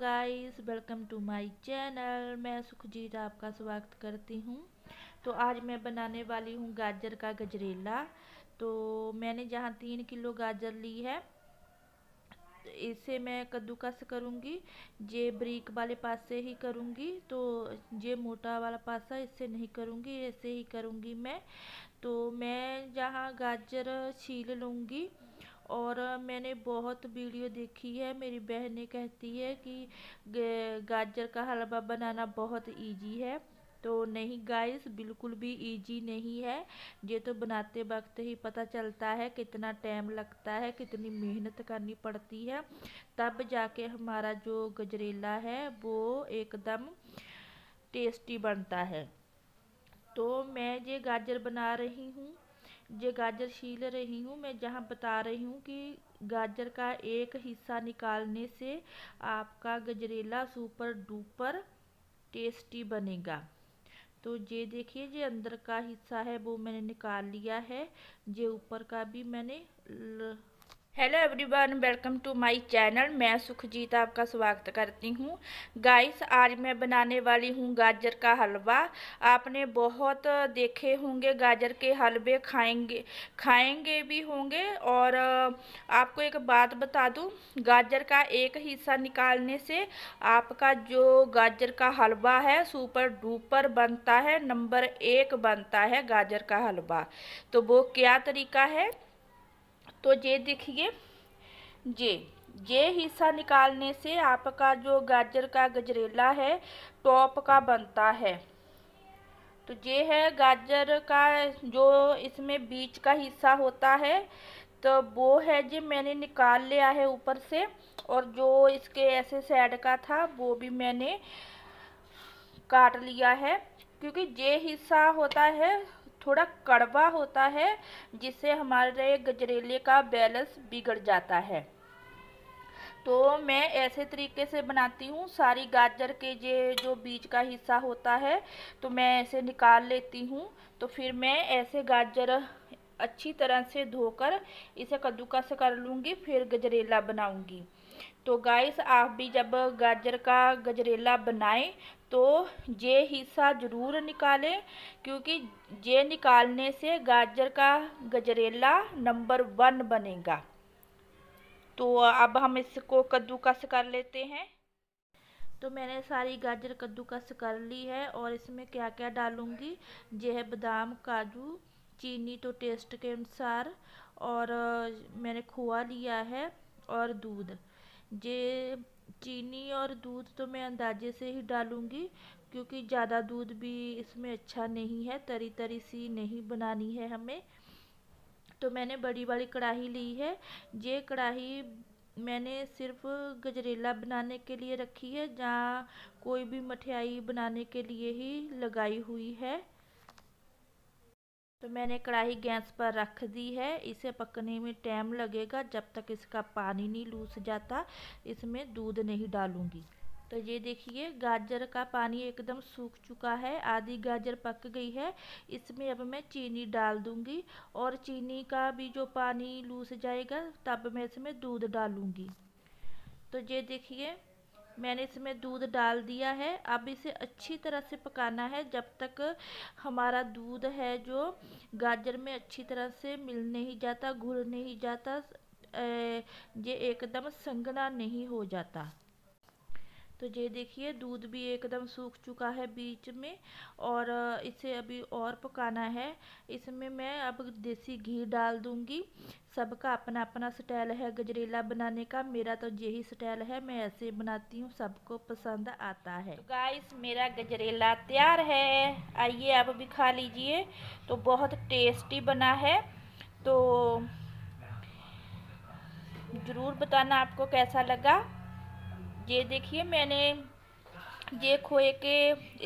Guys welcome to my channel मैं सुखजीत आपका स्वागत करती हूँ। तो आज मैं बनाने वाली हूँ गाजर का गजरेला। तो मैंने जहाँ तीन किलो गाजर ली है, इसे मैं कद्दूकस करूँगी। जे ब्रिक वाले पास से ही करूँगी। तो जे मोटा वाला पासा, इससे नहीं करूँगी, ऐसे ही करूँगी मैं। तो मैं जहाँ गाजर छील लूँगी और मैंने बहुत वीडियो देखी है। मेरी बहनें कहती है कि गाजर का हलवा बनाना बहुत इजी है। तो नहीं गाइस बिल्कुल भी इजी नहीं है। ये तो बनाते वक्त ही पता चलता है कितना टाइम लगता है, कितनी मेहनत करनी पड़ती है। तब जाके हमारा जो गजरेला है, वो एकदम टेस्टी बनता है। तो मैं ये गाजर बना रही हूँ। जो गाजर छील रही हूँ, मैं जहाँ बता रही हूँ कि गाजर का एक हिस्सा निकालने से आपका गजरेला सुपर डुपर टेस्टी बनेगा। तो ये देखिए ये अंदर का हिस्सा है वो मैंने निकाल लिया है ये ऊपर का भी मैंने hello everyone welcome to my channel मैं सुखजीत आपका स्वागत करती हूँ। गाइस आज मैं बनाने वाली हूँ गाजर का हलवा। आपने बहुत देखे होंगे गाजर के हलवे खाएँगे खाएँगे भी होंगे। और आपको एक बात बता दूँ, गाजर का एक हिस्सा निकालने से आपका जो गाजर का हलवा है सुपर डुपर बनता है नंबर एक बनता है गाजर का हलवा। तो वो क्या तरीका है? तो ये देखिए ये ये हिस्सा निकालने से आपका जो गाजर का गजरेला है, टॉप का बनता है। तो ये है गाजर का जो इसमें बीच का हिस्सा होता है तो वो है जो मैंने निकाल लिया है ऊपर से, और जो इसके ऐसे साइड का था, वो भी मैंने काट लिया है। क्योंकि ये हिस्सा होता है थोड़ा कड़वा होता है, जिससे हमारे गजरेले का बैलेंस बिगड़ जाता है। तो मैं ऐसे तरीके से बनाती हूँ। सारी गाजर के जे, जो बीज का हिस्सा होता है तो मैं ऐसे निकाल लेती हूँ। तो फिर मैं ऐसे गाजर अच्छी तरह से धोकर इसे कद्दूकस कर लूँगी, फिर गजरेला बनाऊँगी। तो गाइस, आप भी जब गाजर का गजरेला बनाएँ तो ये हिस्सा ज़रूर निकालें, क्योंकि ये निकालने से गाजर का गजरेला नंबर वन बनेगा। तो अब हम इसको कद्दूकस कर लेते हैं। तो मैंने सारी गाजर कद्दूकस कर ली है और इसमें क्या क्या डालूँगी? ये है बादाम, काजू, चीनी तो टेस्ट के अनुसार, और मैंने खोआ लिया है, और दूध। ये चीनी और दूध तो मैं अंदाजे से ही डालूँगी, क्योंकि ज़्यादा दूध भी इसमें अच्छा नहीं है तरी तरी सी नहीं बनानी है हमें। तो मैंने बड़ी वाली कढ़ाई ली है। ये कढ़ाई मैंने सिर्फ़ गजरेला बनाने के लिए रखी है, जहाँ कोई भी मठियाई बनाने के लिए ही लगाई हुई है। तो मैंने कढ़ाई गैस पर रख दी है। इसे पकने में टाइम लगेगा, जब तक इसका पानी नहीं लूस जाता। इसमें दूध नहीं डालूँगी। तो ये देखिए, गाजर का पानी एकदम सूख चुका है। आधी गाजर पक गई है। इसमें अब मैं चीनी डाल दूँगी और चीनी का भी जो पानी लूस जाएगा, तब मैं इसमें दूध डालूँगी। तो ये देखिए मैंने इसमें दूध डाल दिया है। अब इसे अच्छी तरह से पकाना है। जब तक हमारा दूध है जो गाजर में अच्छी तरह से मिल नहीं जाता, घुल नहीं जाता ये एकदम संगना नहीं हो जाता। तो ये देखिए, दूध भी एकदम सूख चुका है बीच में और इसे अभी और पकाना है। इसमें मैं अब देसी घी डाल दूँगी। सबका अपना अपना स्टाइल है गजरेला बनाने का। मेरा तो यही स्टाइल है। मैं ऐसे बनाती हूँ, सबको पसंद आता है। तो गाइस मेरा गजरेला तैयार है। आइए आप भी खा लीजिए। तो बहुत टेस्टी बना है। तो ज़रूर बताना आपको कैसा लगा। ये देखिए, मैंने ये खोए के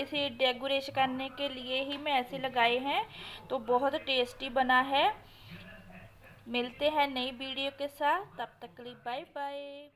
इसे डेकोरेशन करने के लिए ही मैं ऐसे लगाए हैं। तो बहुत टेस्टी बना है। मिलते हैं नई वीडियो के साथ। तब तक के लिए बाय बाय